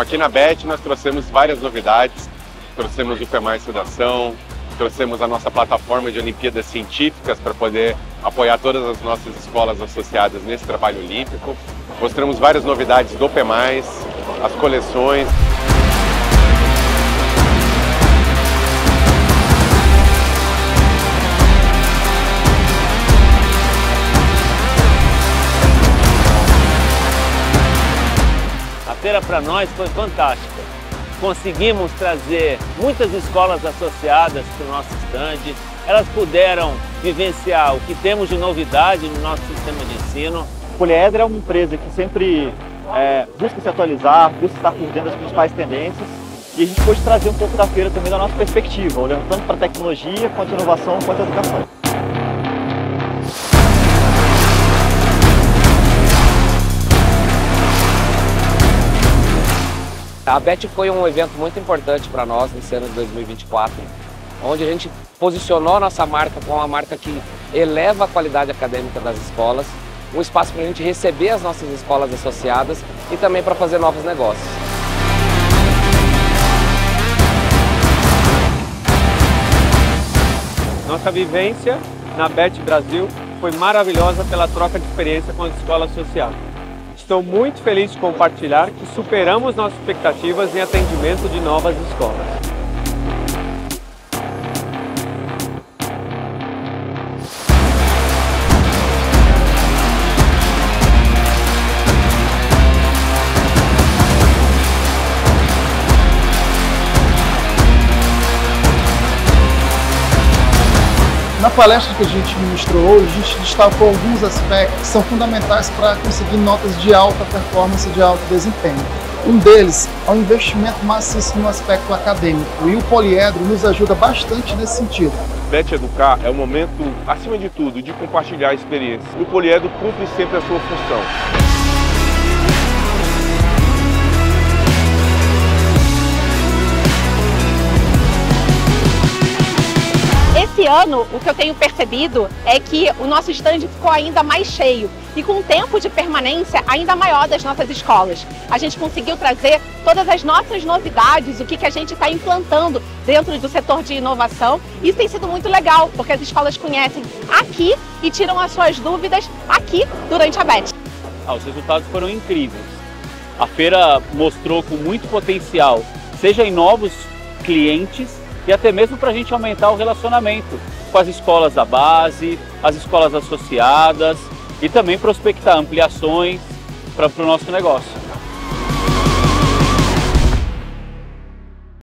Aqui na BET nós trouxemos várias novidades, trouxemos o PEMAR Sedação, trouxemos a nossa plataforma de Olimpíadas Científicas para poder apoiar todas as nossas escolas associadas nesse trabalho olímpico. Mostramos várias novidades do PEMAIS, as coleções. Feira para nós foi fantástica. Conseguimos trazer muitas escolas associadas para o nosso stand. Elas puderam vivenciar o que temos de novidade no nosso sistema de ensino. Poliedra é uma empresa que sempre é, busca se atualizar, busca estar por dentro das principais tendências. E a gente pôde trazer um pouco da feira também da nossa perspectiva, olhando tanto para a tecnologia, quanto a inovação, quanto a educação. A BET foi um evento muito importante para nós nesse ano de 2024, onde a gente posicionou a nossa marca como uma marca que eleva a qualidade acadêmica das escolas, um espaço para a gente receber as nossas escolas associadas e também para fazer novos negócios. Nossa vivência na BET Brasil foi maravilhosa pela troca de experiência com as escolas associadas. Estou muito feliz de compartilhar que superamos nossas expectativas em atendimento de novas escolas. Na palestra que a gente ministrou hoje, a gente destacou alguns aspectos que são fundamentais para conseguir notas de alta performance e de alto desempenho. Um deles é o investimento maciço no aspecto acadêmico e o poliedro nos ajuda bastante nesse sentido. Bet Educar é o momento, acima de tudo, de compartilhar a experiência. E o poliedro cumpre sempre a sua função. Ano, o que eu tenho percebido é que o nosso stand ficou ainda mais cheio e com um tempo de permanência ainda maior das nossas escolas. A gente conseguiu trazer todas as nossas novidades, o que, que a gente está implantando dentro do setor de inovação. Isso tem sido muito legal, porque as escolas conhecem aqui e tiram as suas dúvidas aqui durante a BET. Ah, os resultados foram incríveis. A feira mostrou com muito potencial, seja em novos clientes e até mesmo para a gente aumentar o relacionamento com as escolas da base, as escolas associadas e também prospectar ampliações para o nosso negócio.